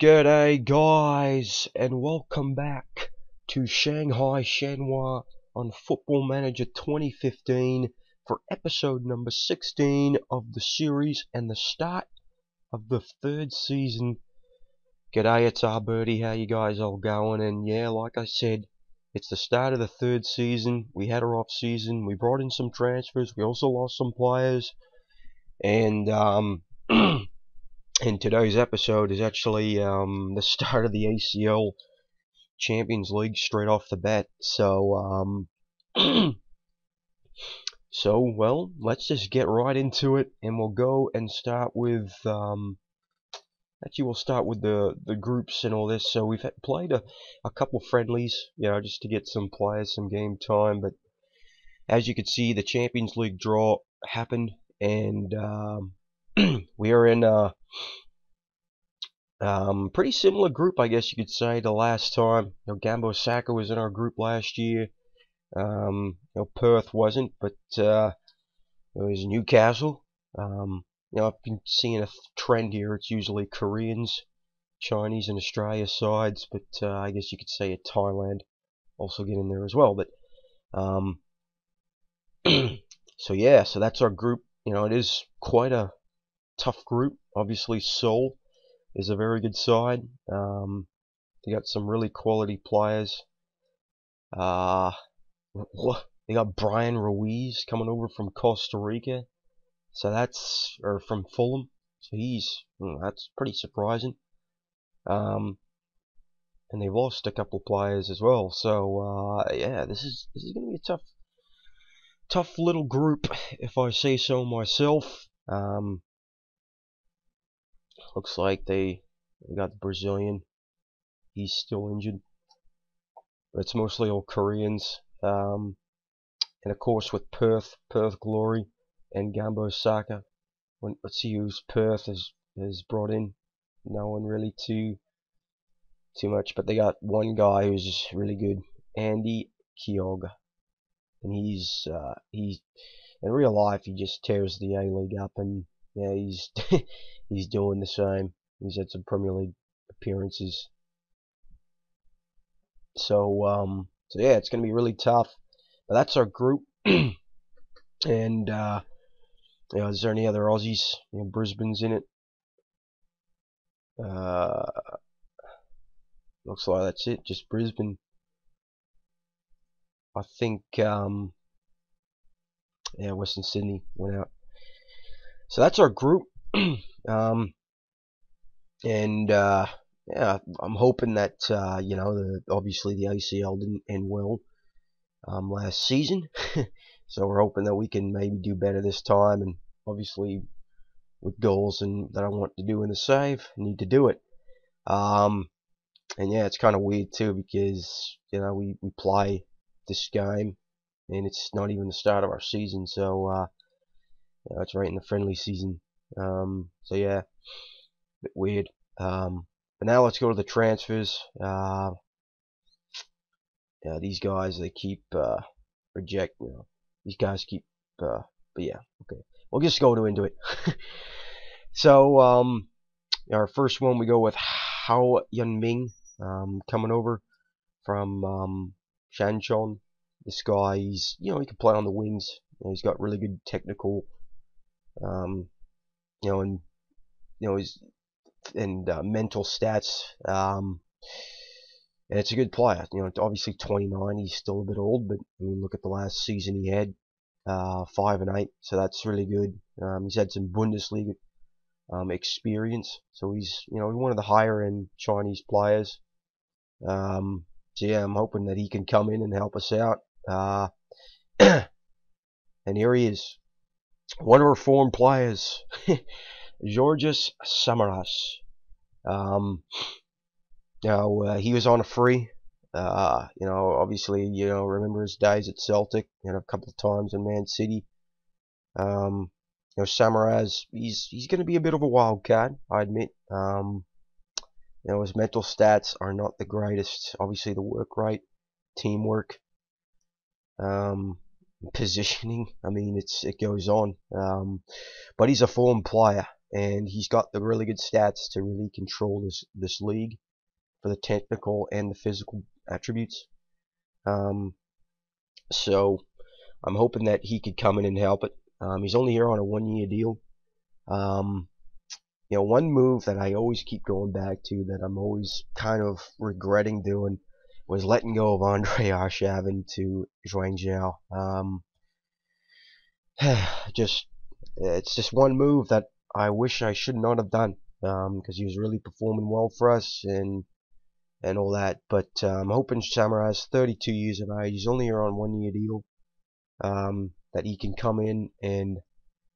G'day guys and welcome back to Shanghai Shenhua on Football Manager 2015 for episode number 16 of the series and the start of the third season. G'day, it's our Birdie. how you guys all going? And yeah, like I said, it's the start of the third season. We had our off season, we brought in some transfers, we also lost some players. And um and today's episode is actually um, the start of the ACL Champions League straight off the bat. So, um, so well, let's just get right into it, and we'll go and start with. Um, actually, we'll start with the the groups and all this. So we've played a a couple friendlies, you know, just to get some players some game time. But as you can see, the Champions League draw happened, and um, we are in a um, pretty similar group, I guess you could say, the last time. You know, Gamba Osaka was in our group last year. Um, you know, Perth wasn't, but uh, it was Newcastle. Um, you know, I've been seeing a trend here. It's usually Koreans, Chinese, and Australia sides, but uh, I guess you could say it Thailand also get in there as well. But um, so yeah, so that's our group. You know, it is quite a tough group. Obviously, Seoul is a very good side. Um, they got some really quality players. Uh, they got Bryan Ruiz coming over from Costa Rica. So that's, or from Fulham. So he's, hmm, that's pretty surprising. Um, and they've lost a couple of players as well. So, uh, yeah, this is, this is going to be a tough, tough little group, if I say so myself. Um, Looks like they, got the Brazilian. He's still injured. But it's mostly all Koreans. Um, and of course with Perth, Perth Glory, and Gamba Osaka. When, let's see who's Perth has, has brought in. No one really too too much, but they got one guy who's really good, Andy Keogh, and he's uh, he's in real life he just tears the A League up, and yeah, he's he's doing the same. He's had some Premier League appearances. So um, so yeah, it's gonna be really tough. But that's our group. and uh, you know, is there any other Aussies? You know, Brisbane's in it. Uh, looks like that's it. Just Brisbane. I think um, yeah, Western Sydney went out. So that's our group. um, and uh, yeah, I'm hoping that uh, you know, the, obviously the ACL didn't end well um, last season, so we're hoping that we can maybe do better this time. And obviously, with goals and that I want to do in the save, need to do it. Um, and yeah, it's kind of weird too because you know we we play this game and it's not even the start of our season, so uh, you it's right in the friendly season. Um, so yeah, bit weird. Um, but now let's go to the transfers. Uh, yeah, these guys they keep uh, reject. You know, these guys keep. Uh, but yeah, okay. We'll just go to into it. so um, our first one we go with Hao Junmin um, coming over from um, Shandong. This guy, he's you know he can play on the wings. You know, he's got really good technical um, you know, and you know his and uh, mental stats. Um, and it's a good player. You know, obviously 29. He's still a bit old, but I mean, look at the last season he had, uh, five and eight. So that's really good. Um, he's had some Bundesliga um, experience, so he's you know one of the higher end Chinese players. Um, so yeah, I'm hoping that he can come in and help us out. Uh, and here he is one of our former players, Georgios Samaras. Um, now uh, he was on a free. Uh, you know, obviously, you know, remember his days at Celtic and a couple of times in Man City. Um, you know, Samaras, he's he's going to be a bit of a wild card, I admit. Um, you know, his mental stats are not the greatest. Obviously, the work rate, teamwork. Um, positioning. I mean, it's it goes on. Um, but he's a form player, and he's got the really good stats to really control this this league for the technical and the physical attributes. Um, so I'm hoping that he could come in and help it. Um, he's only here on a one-year deal. Um, you know, one move that I always keep going back to that I'm always kind of regretting doing was letting go of Andre Arshavin to Guangzhou. Um, just it's just one move that I wish I should not have done because um, he was really performing well for us and and all that. But uh, I'm hoping Samaras 32 years of age. He's only here on one year deal. Um, that he can come in and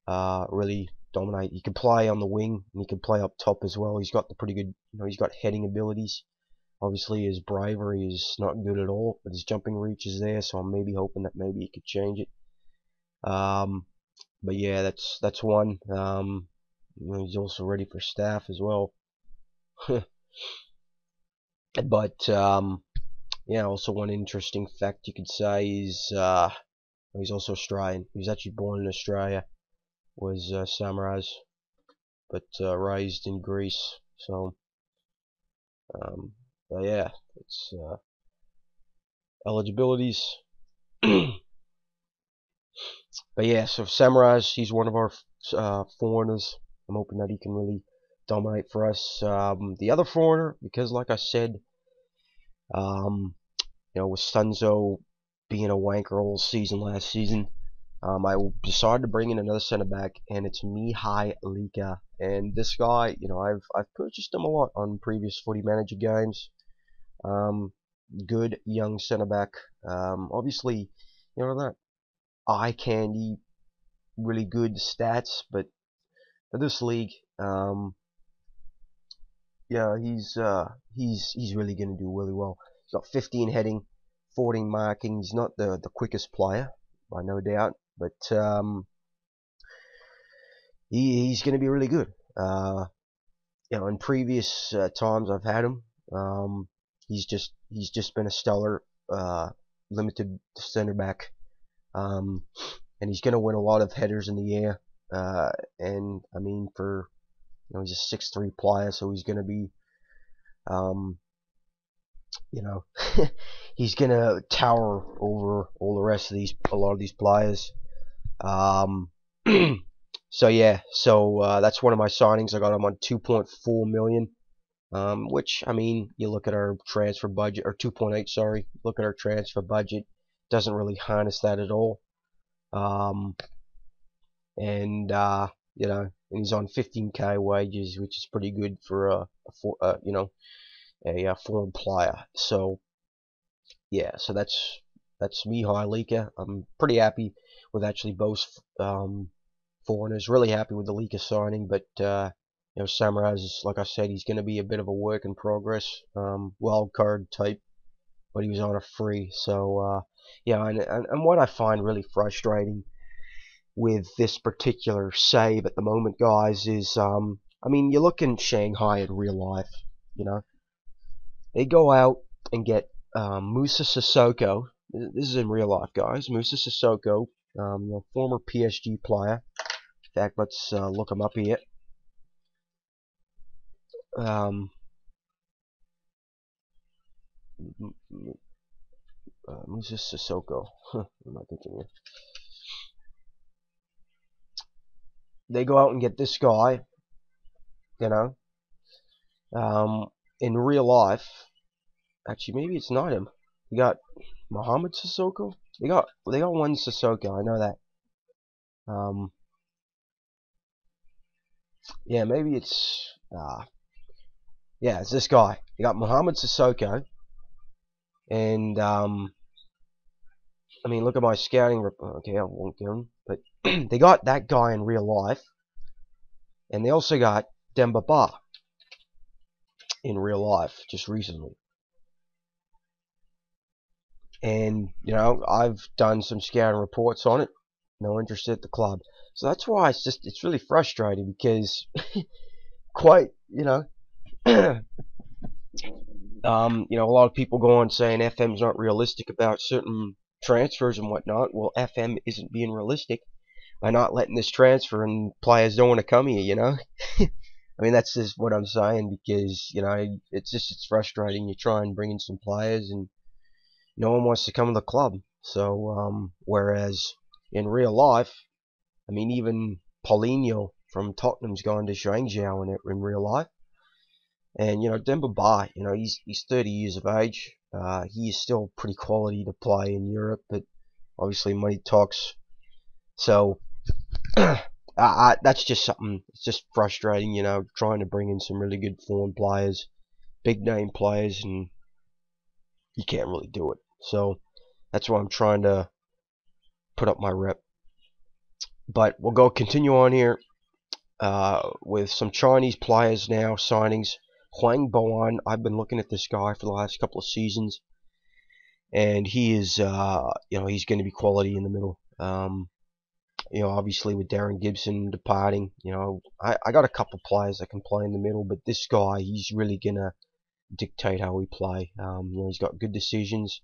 uh, really dominate. He can play on the wing and he can play up top as well. He's got the pretty good, you know, he's got heading abilities. Obviously, his bravery is not good at all, but his jumping reach is there. So I'm maybe hoping that maybe he could change it. Um, but yeah, that's that's one. Um, he's also ready for staff as well. but um, yeah, also one interesting fact you could say is uh, he's also Australian. He was actually born in Australia, was uh, Samaras, but uh, raised in Greece. So, um, but yeah, it's uh, eligibilities. but yeah, so Samaras, he's one of our uh, foreigners. I'm hoping that he can really dominate for us. Um, the other foreigner, because like I said, um, you know, with Sunzo being a wanker all season last season, um, I decided to bring in another center back, and it's Mihai Lika. And this guy, you know, I've I've purchased him a lot on previous Footy Manager games. Um, good young center back. Um, obviously, you know that eye candy, really good stats, but for this league, um, yeah, he's uh, he's he's really going to do really well. He's got 15 heading, 14 marking. He's not the the quickest player, by no doubt, but um, he, he's going to be really good. Uh, you know, in previous uh, times I've had him, um, he's just he's just been a stellar uh, limited center back, um, and he's going to win a lot of headers in the air. Uh, and I mean, for you know, he's a six-three player, so he's going to be, um, you know, he's going to tower over all the rest of these, a lot of these players. Um, so yeah, so uh, that's one of my signings. I got him on 2.4 million. Um, which I mean, you look at our transfer budget, or 2.8, sorry. Look at our transfer budget, doesn't really harness that at all. Um, and uh, you know, and he's on 15k wages, which is pretty good for a, a for, uh, you know, a, a, foreign player. So yeah, so that's that's Mihai Lika. I'm pretty happy with actually both um, foreigners. Really happy with the Lika signing, but uh, you know, Samaras, like I said, he's going to be a bit of a work in progress, um, wild card type, but he was on a free. So uh, yeah, and, and and what I find really frustrating with this particular save at the moment, guys, is um, I mean, you look in Shanghai in real life, you know, they go out and get um, Musa Sissoko. This is in real life, guys. Musa Sissoko, um, you know, former PSG player. In fact, let's uh, look him up here. Um, uh, Musa Sissoko. what am I thinking here? they go out and get this guy, you know, um, in real life. Actually, maybe it's not him. You got Muhammad Sissoko. They got they got one Sissoko. I know that. Um, yeah, maybe it's uh, yeah, it's this guy. You got Muhammad Sissoko, and um, I mean, look at my scouting. Report okay, I won't get him, but they got that guy in real life, and they also got Demba Ba in real life just recently. And you know, I've done some scouting reports on it. No interest at the club, so that's why it's just it's really frustrating because quite you know. um, you know, a lot of people go on saying FM's not realistic about certain transfers and whatnot. Well, FM isn't being realistic. by not letting this transfer and players don't want to come here. You know. I mean, that's just what I'm saying because you know it's just it's frustrating. You try and bring in some players and no one wants to come to the club. So um, whereas in real life, I mean, even Paulinho from Tottenham's gone to Guangzhou in, it, in real life. And you know, Demba Ba, you know, he's he's 30 years of age. Uh, he is still pretty quality to play in Europe, but obviously money talks. So I, that's just something. It's just frustrating, you know, trying to bring in some really good foreign players, big name players, and you can't really do it. So that's why I'm trying to put up my rep. But we'll go continue on here uh, with some Chinese players now signings. Huang Bowen, I've been looking at this guy for the last couple of seasons, and he is, uh, you know, he's going to be quality in the middle. Um, you know, obviously with Darren Gibson departing, you know, I, I got a couple players that can play in the middle, but this guy, he's really gonna dictate how we play. Um, you know, he's got good decisions,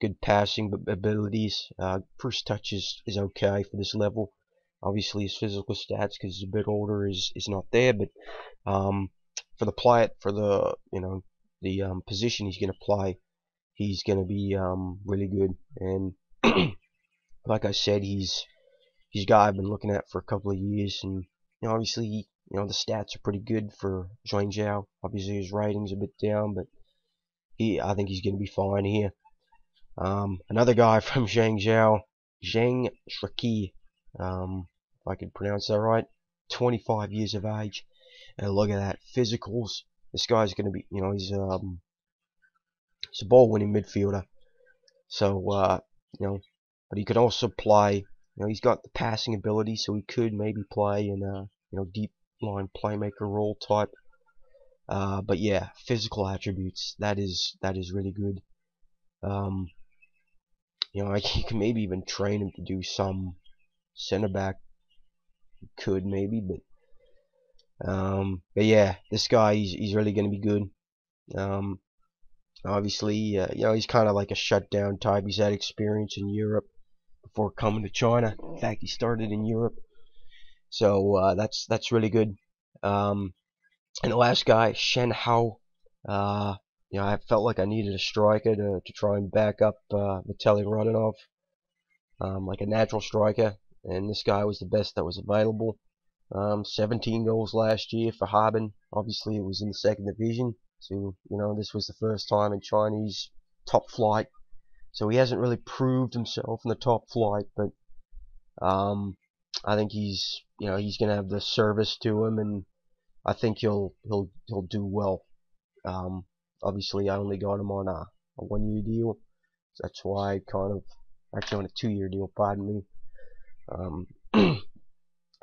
good passing abilities. Uh, first touch is, is okay for this level. Obviously, his physical stats, because he's a bit older, is is not there. But um, for the play, for the you know the um, position he's going to play, he's going to be um, really good. And like I said, he's he's a guy I've been looking at for a couple of years, and you know, obviously, you know, the stats are pretty good for Guangzhou. Obviously, his rating's a bit down, but he, I think he's going to be fine here. Um, another guy from Guangzhou, Zhang Shuqi, um, if I could pronounce that right, 25 years of age. And look at that, physicals. This guy's going to be, you know, he's um, he's a ball-winning midfielder. So, uh, you know, but he could also play. You know, he's got the passing ability, so he could maybe play in a, you know, deep line playmaker role type. Uh, but yeah, physical attributes. That is that is really good. Um, you know, you can maybe even train him to do some center back. Could maybe, but um, but yeah, this guy he's he's really gonna be good. Um, obviously, uh, you know he's kind of like a shutdown type. He's had experience in Europe before coming to China. In fact, he started in Europe, so uh, that's that's really good. Um, and the last guy, Shen Hao. Uh, you know, I felt like I needed a striker to, to try and back up uh, Vitaly Rodionov, um, like a natural striker, and this guy was the best that was available. Um, 17 goals last year for Harbin. Obviously, it was in the second division, so you know this was the first time in Chinese top flight. So he hasn't really proved himself in the top flight, but um, I think he's you know he's gonna have the service to him, and I think he'll he'll he'll do well. Um, obviously, I only got him on a, a one-year deal. So that's why I kind of actually on a two-year deal. Pardon me. Um,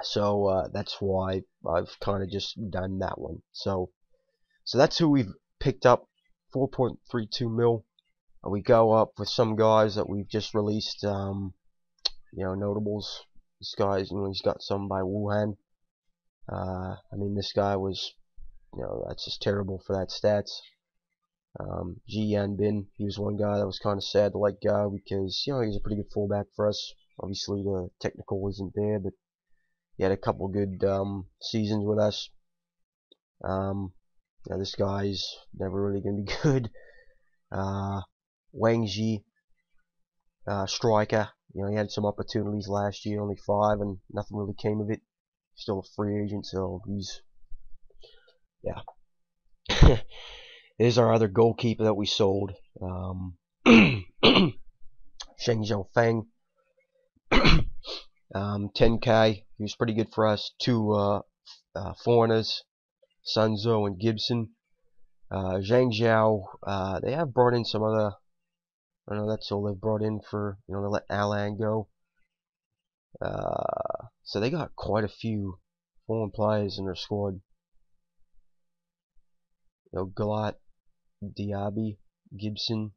so uh, that's why I've kind of just done that one. So so that's who we've picked up 4.32 mil. And we go up with some guys that we've just released. Um, you know, notables. This guy's, you know, he's got some by Wuhan. Uh, I mean, this guy was, you know, that's just terrible for that stats. Um, Ji Yan Bin, he was one guy that was kind of sad to let go because, you know, he's a pretty good fullback for us. Obviously, the technical isn't there, but had a couple good um, seasons with us. Um, know, this guy's never really going to be good. Uh, Wang Ji, uh, striker. You know, he had some opportunities last year, only five, and nothing really came of it. Still a free agent, so he's yeah. There's our other goalkeeper that we sold. Um, Sheng Zhou Feng. um, 10k. He was pretty good for us. Two uh, uh, foreigners, Sun Tzu and Gibson. Uh, Guangzhou, uh, they have brought in some other. I don't know that's all they've brought in for you know to let Alan go. Uh, so they got quite a few foreign players in their squad. You know, Galat, Diaby, Gibson,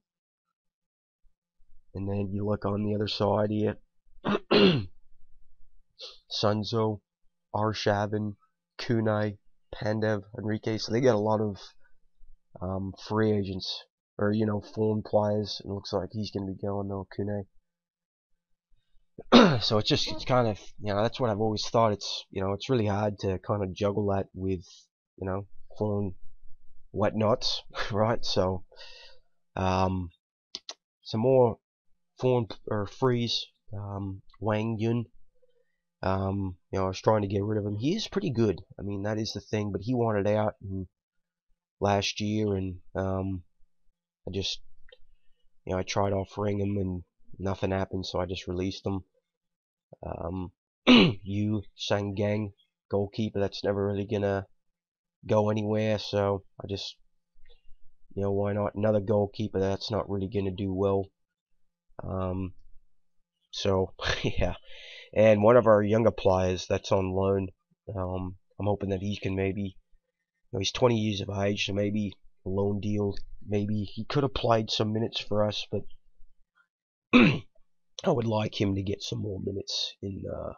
and then you look on the other side here. Sun Tzu, Arshavin, Kunai, Pandev, Enrique. So they got a lot of um, free agents or you know foreign players. And it looks like he's going to be going though, Kunai. so it's just it's kind of you know that's what I've always thought. It's you know it's really hard to kind of juggle that with you know foreign whatnots, right? So um, some more foreign or freeze um, Wang Yun. Um, you know, I was trying to get rid of him. He is pretty good. I mean, that is the thing. But he wanted out last year, and um, I just, you know, I tried offering him, and nothing happened, so I just released him. Um, Yu Sang-gang, goalkeeper, that's never really gonna go anywhere, so I just, you know, why not another goalkeeper that's not really gonna do well. Um, so, yeah. And one of our younger players that's on loan, um, I'm hoping that he can maybe, you know, he's 20 years of age, so maybe a loan deal, maybe he could have played some minutes for us, but I would like him to get some more minutes in, uh,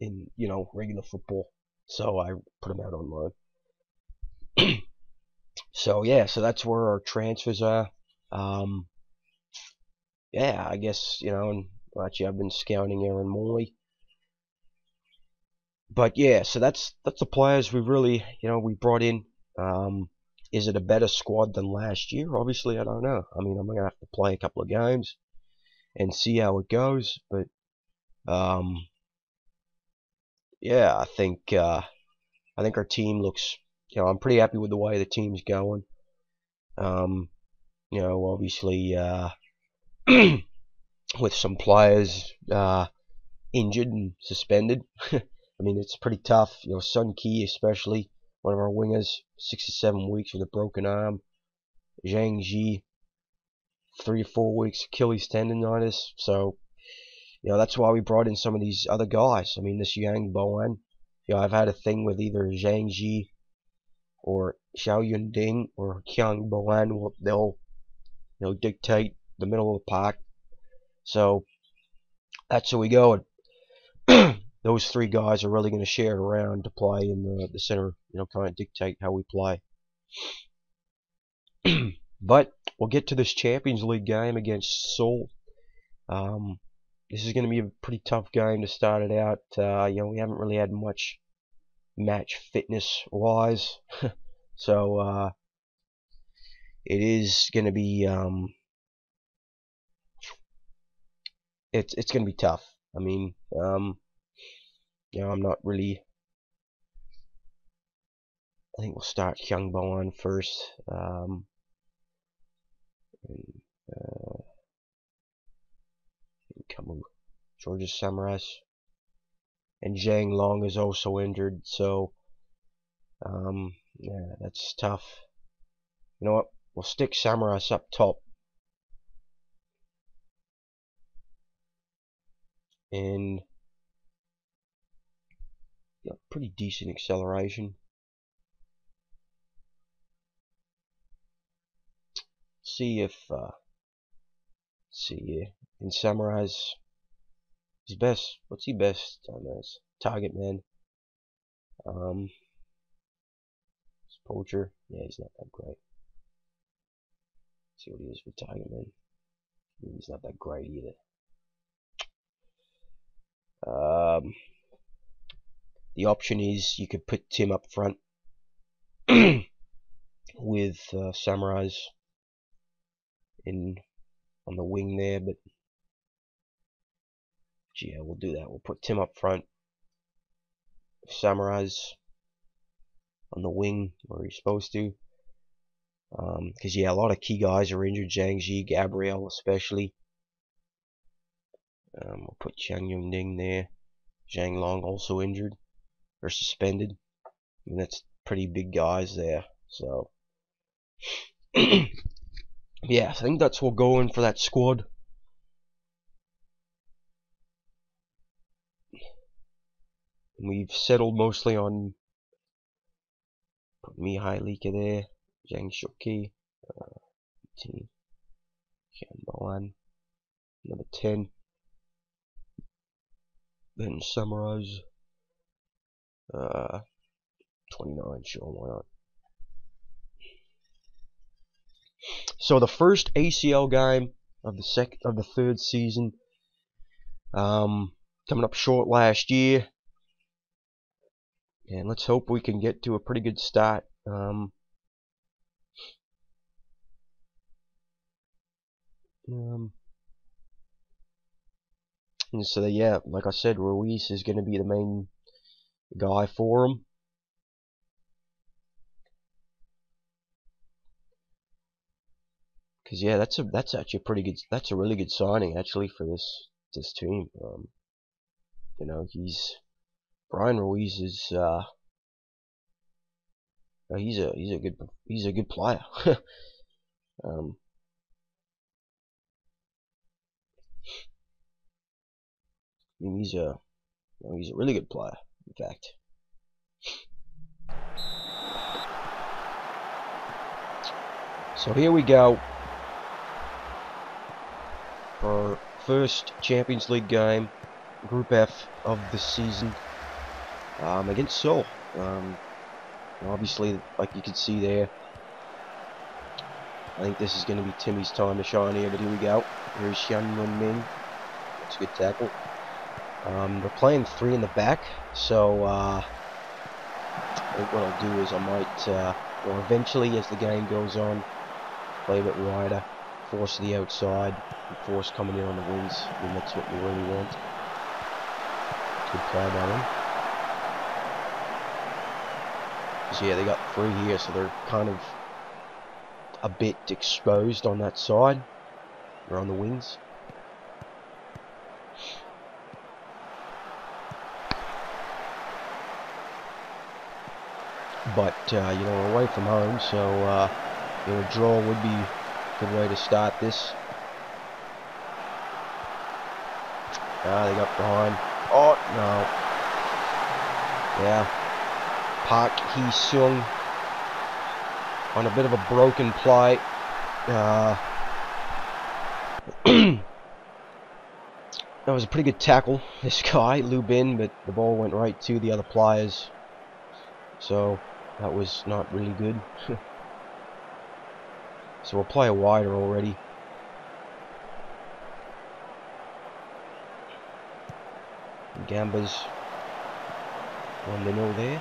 in you know, regular football. So I put him out on loan. so yeah, so that's where our transfers are. Um, yeah, I guess you know, and actually I've been scouting Aaron Morley. But yeah, so that's that's the players we really you know we brought in. Um, is it a better squad than last year? Obviously, I don't know. I mean, I'm gonna have to play a couple of games and see how it goes. But um, yeah, I think uh, I think our team looks. You know, I'm pretty happy with the way the team's going. Um, you know, obviously. Uh, with some players uh, injured and suspended. I mean, it's pretty tough. You know, Sun Key especially, one of our wingers, six to seven weeks with a broken arm. Zhang Ji, three or four weeks Achilles tendonitis. So, you know, that's why we brought in some of these other guys. I mean, this Huang Bowen. You know, I've had a thing with either Zhang Ji or Xiao Yun Ding or Huang Bowen. They'll, you know, dictate the middle of the park so that's how we go. And those three guys are really going to share it around to play in the, the center, you know, kind of dictate how we play. but we'll get to this Champions League game against Seoul. Um, this is going to be a pretty tough game to start it out. Uh, you know, we haven't really had much match fitness wise, so uh, it is going to be um, it's it's gonna be tough. I mean, um, you know, I'm not really. I think we'll start Hyung on first. Um, and, uh, come Georges Samaras. And Zhang Long is also injured, so um, yeah, that's tough. You know what? We'll stick Samaras up top and yeah, pretty decent acceleration. See if uh, see here in summarize his best. What's he best on this target man? Um, poacher. Yeah, he's not that great. Let's see what he is for target man. He's not that great either. Um, the option is you could put Tim up front with uh, Samaras in on the wing there, but yeah, we'll do that. We'll put Tim up front, Samaras on the wing where he's supposed to. Because, um, yeah, a lot of key guys are injured. Zhang Ji, Gabriel especially. Um, we'll put Chang Yong Ning there. Zhang Long also injured or suspended. I mean, that's pretty big guys there. So, yeah, I think that's what we'll go in for that squad. we've settled mostly on put Mihai Lika there, Zhang Shuqi, uh, team, Boan, number 10 then Samaras uh, 29 sure why not so the first ACL game of the sec of the third season Um, coming up short last year. And let's hope we can get to a pretty good start. Um, um, and so, yeah, like I said, Ruiz is going to be the main guy for him. Because yeah, that's a that's actually a pretty good that's a really good signing actually for this this team. Um, you know, he's Bryan Ruiz is uh, he's a he's a good he's a good player. um, I mean, he's a he's a really good player. In fact. So here we go. Our first Champions League game, Group F of the season, um, against Seoul. Um, obviously, like you can see there, I think this is going to be Timmy's time to shine here, but here we go. Here's Hyun Min. That's a good tackle. Um, they're playing three in the back, so uh, what I'll do is I might, uh, or eventually as the game goes on, play a bit wider, force the outside, force coming in on the wings, and that's what we really want. Good play by them. So yeah, they got three here, so they're kind of a bit exposed on that side. They're on the wings. But uh, you know away from home so uh, you know a draw would be a good way to start this. Ah they got behind. Oh no. Yeah. Park Hee Sung on a bit of a broken play. Uh, that was a pretty good tackle this guy Lu Bin but the ball went right to the other players. So that was not really good. so we'll play a wider already. Gamba's 1 0 there.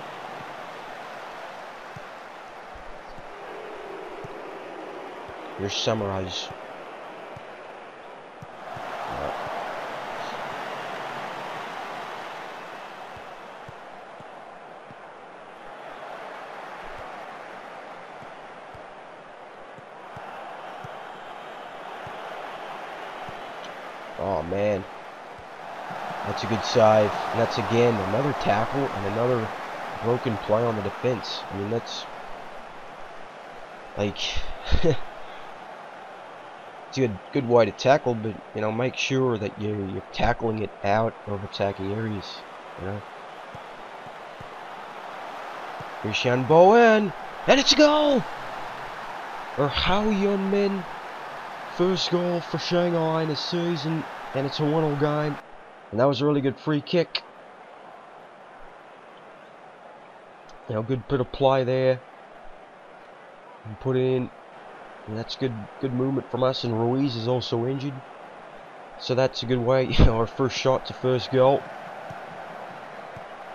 Your Samaras. Man. That's a good save. And that's again another tackle and another broken play on the defense. I mean that's like it's a good, good way to tackle, but you know, make sure that you you're tackling it out of attacking areas. You know. Shan Bowen, and it's a goal. Or Hao Junmin First goal for Shanghai in the season, and it's a 1-0 game. And that was a really good free kick. You know, good bit of play there. And put in. And that's good good movement from us, and Ruiz is also injured. So that's a good way, you know, our first shot to first goal.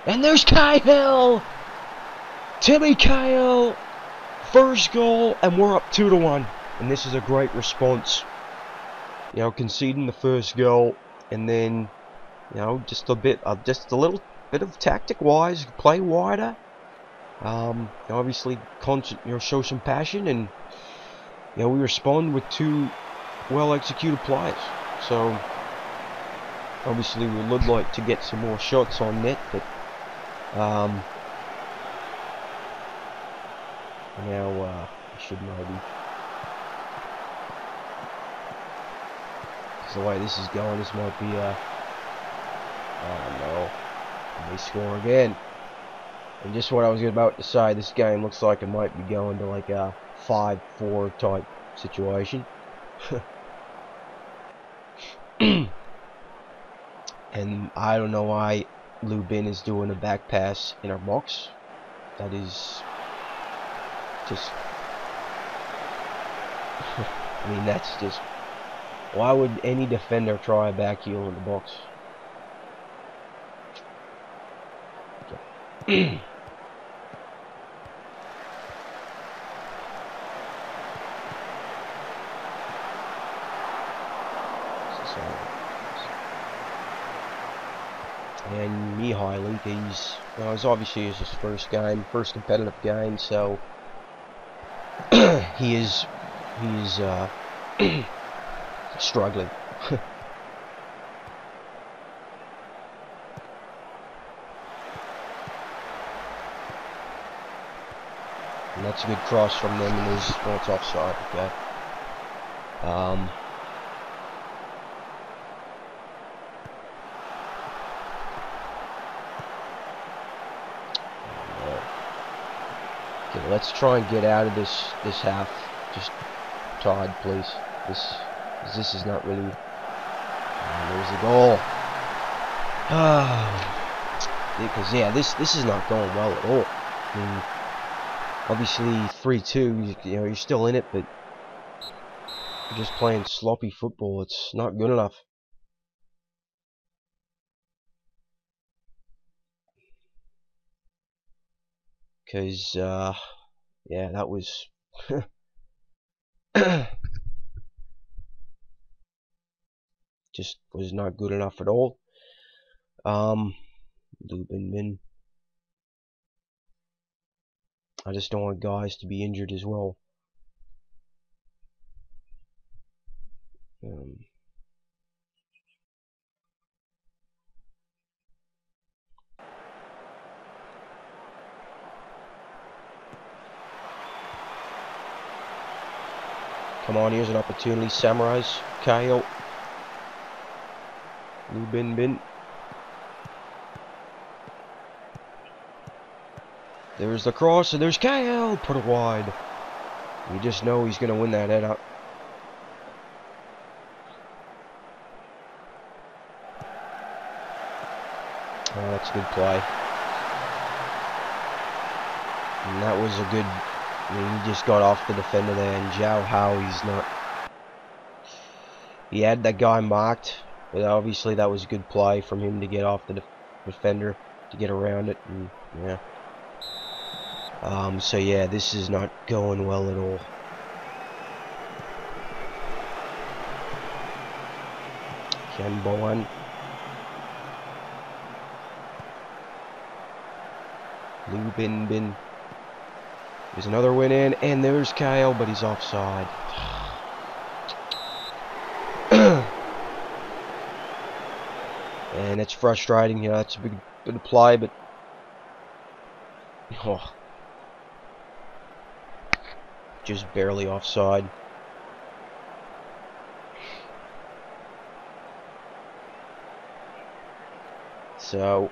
And there's Cahill! Timmy Cahill! First goal, and we're up 2 to 1 and this is a great response. You know, conceding the first goal, and then, you know, just a bit, uh, just a little bit of tactic-wise, play wider. Um, obviously, you know, show some passion, and you know, we respond with two well-executed plays. So, obviously, we would like to get some more shots on net, but um, now uh, I should maybe. The way this is going, this might be a... Oh no. They score again. And just what I was about to say, this game looks like it might be going to like a 5-4 type situation. and I don't know why Lu Bin is doing a back pass in our box. That is just... I mean, that's just why would any defender try a back heel in the box? And Mihai Lika, he's well, it's obviously his first game, first competitive game, so he is he's. uh, struggling. that's a good cross from them, and there's well, offside. Okay. Um, Okay, let's try and get out of this this half. Just Todd, please. This this is not really. Oh, there's the goal. because yeah, this this is not going well at all. I mean, obviously three two. You know, you're still in it, but you're just playing sloppy football. It's not good enough. because uh, yeah, that was just was not good enough at all. Um, Lubin Bin. I just don't want guys to be injured as well. Um, Come on, here's an opportunity. Samaras, Cahill. Lubin Bin. There's the cross, and there's Cahill. Put it wide. You just know he's going to win that head up. Oh, that's a good play. And that was a good I mean, he just got off the defender there, and Joao How, he's not... He had that guy marked, but obviously that was a good play from him to get off the defender, to get around it, and yeah. Um, so yeah, this is not going well at all. Ken Bowen. Lubin Bin. There's another win in, and there's Cahill, but he's offside. And it's frustrating, you know, it's a big bit of play, but oh, just barely offside. So,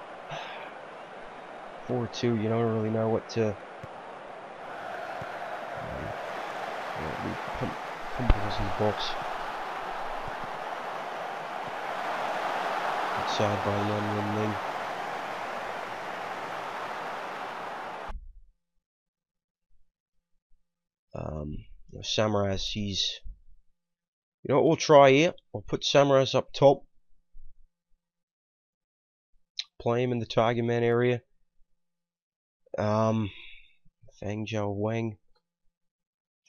4-2, you don't really know what to pump, pump in the box. Outside by one then. Um, you know, Samaras, he's. You know what we'll try here? We'll put Samaras up top. Play him in the target man area. Um, Fang Zhao Wang.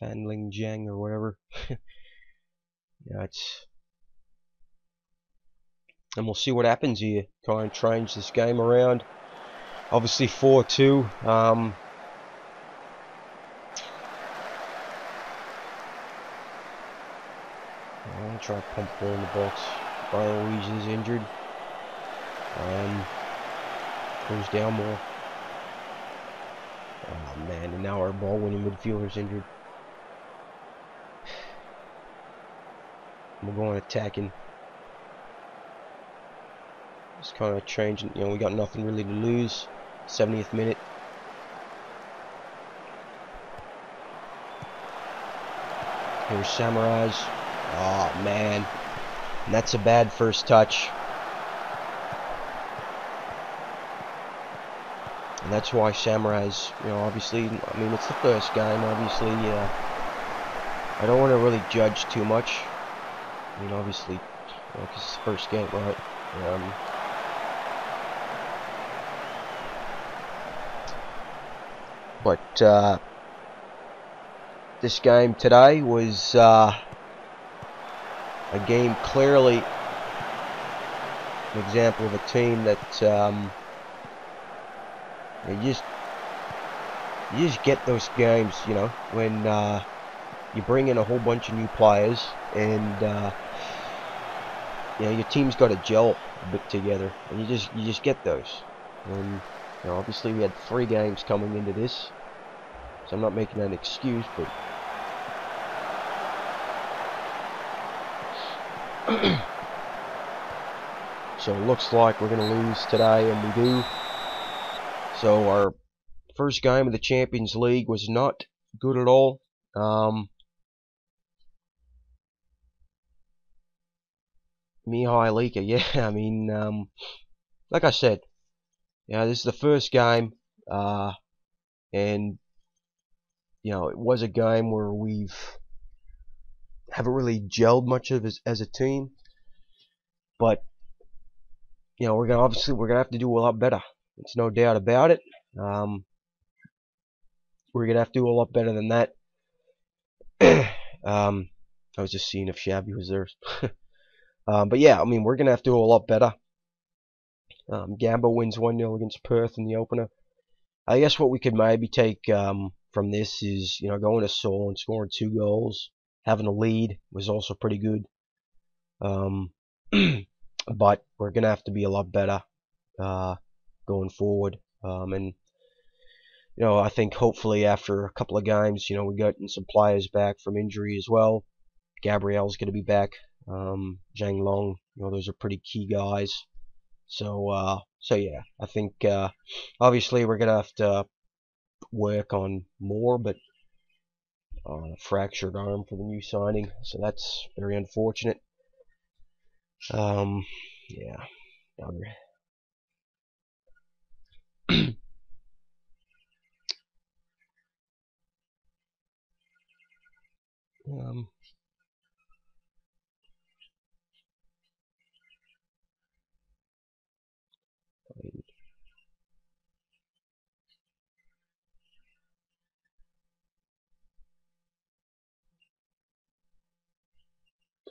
Fanling Jiang or whatever. yeah, it's and we'll see what happens here. Try and change this game around. Obviously 4-2. Um, I'll try to pump ball in the box. Bryan is injured. Um, goes down more. Oh man, and now our ball winning midfielder's injured. We're going attacking. Just kind of changing. You know, we got nothing really to lose. 70th minute. Here's Samaras. Oh man, and that's a bad first touch. And that's why Samaras, you know, obviously, I mean, it's the first game, obviously, yeah. I don't want to really judge too much. I mean, obviously, because well, it's the first game, right? Um, but uh, this game today was uh, a game clearly an example of a team that um, you just you just get those games, you know, when uh, you bring in a whole bunch of new players and uh, you know your team's got to gel a bit together, and you just you just get those. And you know, obviously we had three games coming into this, so I'm not making an excuse, but. so it looks like we're going to lose today, and we do. So our first game of the Champions League was not good at all. Um, Mihai Lika, yeah, I mean, um, like I said, yeah, this is the first game, uh, and you know, it was a game where we've haven't really gelled much of as, as a team, but you know, we're gonna obviously we're gonna have to do a lot better. It's no doubt about it. Um, we're gonna have to do a lot better than that. um, I was just seeing if Shabby was there. um, but yeah, I mean, we're gonna have to do a lot better. Um, Gamba wins 1-0 against Perth in the opener. I guess what we could maybe take um, from this is, you know, going to Seoul and scoring two goals, having a lead was also pretty good. Um, but we're gonna have to be a lot better uh, going forward. Um, and you know, I think hopefully after a couple of games, you know, we got some players back from injury as well. Gabriel's going to be back. Um, Long, you know, those are pretty key guys. So, uh, so yeah, I think uh, obviously we're going to have to work on more, but uh, fractured arm for the new signing, so that's very unfortunate. Um, yeah, Um,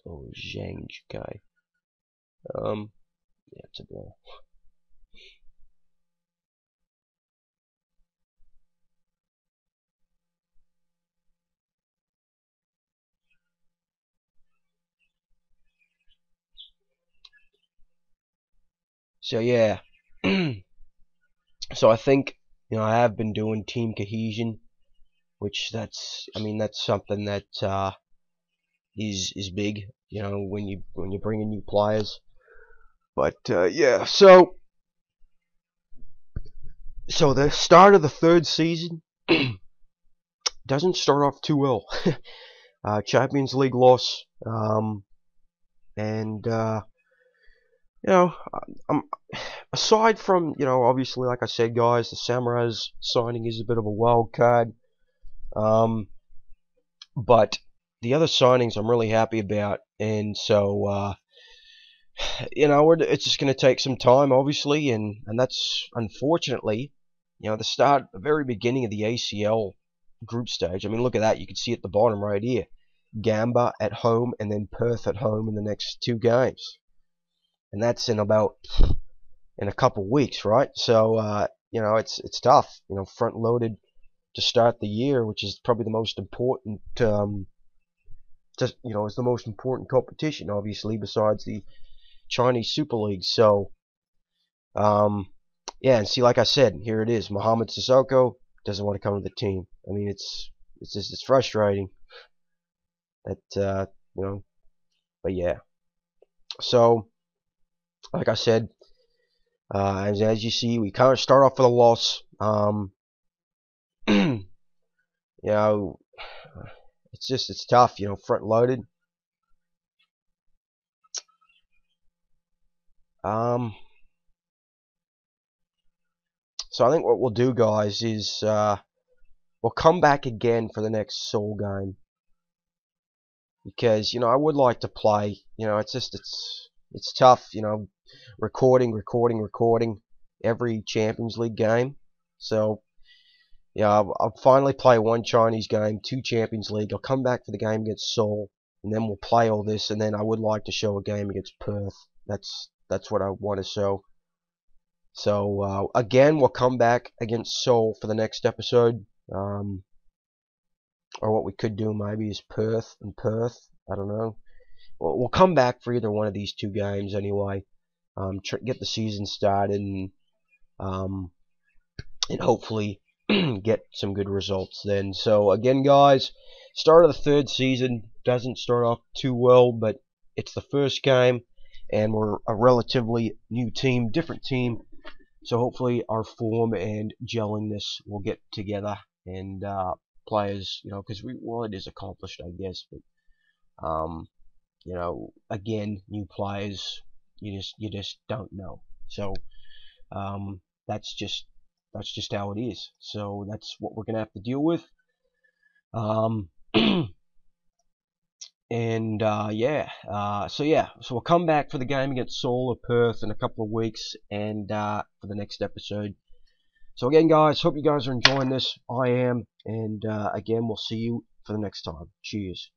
oh, Zhang guy. Um, yeah, it's a ball. So yeah, so I think you know I have been doing team cohesion, which that's I mean that's something that uh, is is big. You know when you when you bring in new players. But uh, yeah, so so the start of the third season doesn't start off too well. uh, Champions League loss, um, and uh, you know, I'm, aside from, you know, obviously, like I said, guys, the Samaras signing is a bit of a wild card. Um, but the other signings I'm really happy about, and so, uh, you know, it's just going to take some time, obviously, and, and that's unfortunately, you know, the start, the very beginning of the ACL group stage. I mean, look at that. You can see at the bottom right here. Gamba at home and then Perth at home in the next two games and that's in about in a couple weeks, right? So uh, you know it's it's tough, you know, front loaded to start the year, which is probably the most important. Um, just you know, is the most important competition, obviously, besides the Chinese Super League. So, um, yeah, and see, like I said, here it is. Mohamed Sissoko doesn't want to come to the team. I mean, it's it's just it's frustrating that uh, you know, but yeah. So like I said, uh, as, as you see, we kind of start off with a loss. Um, you know, it's just it's tough. You know, front loaded. Um, so I think what we'll do, guys, is uh, we'll come back again for the next Seoul game because you know I would like to play. You know, it's just it's it's tough. You know, recording, recording, recording every Champions League game. So, yeah, I'll, I'll finally play one Chinese game, two Champions League. I'll come back for the game against Seoul, and then we'll play all this. And then I would like to show a game against Perth. That's that's what I want to show. So uh, again, we'll come back against Seoul for the next episode. Um, or what we could do maybe is Perth and Perth. I don't know. We'll, we'll come back for either one of these two games anyway. Um, get the season started and um, and hopefully get some good results then. So again, guys, start of the third season doesn't start off too well, but it's the first game, and we're a relatively new team, different team. So hopefully our form and gellingness will get together, and uh, players, you know, because we well it is accomplished, I guess, but um, you know, again, new players, you just you just don't know. So um, that's just that's just how it is. So that's what we're gonna have to deal with. Um, and uh, yeah, uh, so yeah, so we'll come back for the game against Seoul or Perth in a couple of weeks, and uh, for the next episode. So again, guys, hope you guys are enjoying this. I am, and uh, again, we'll see you for the next time. Cheers.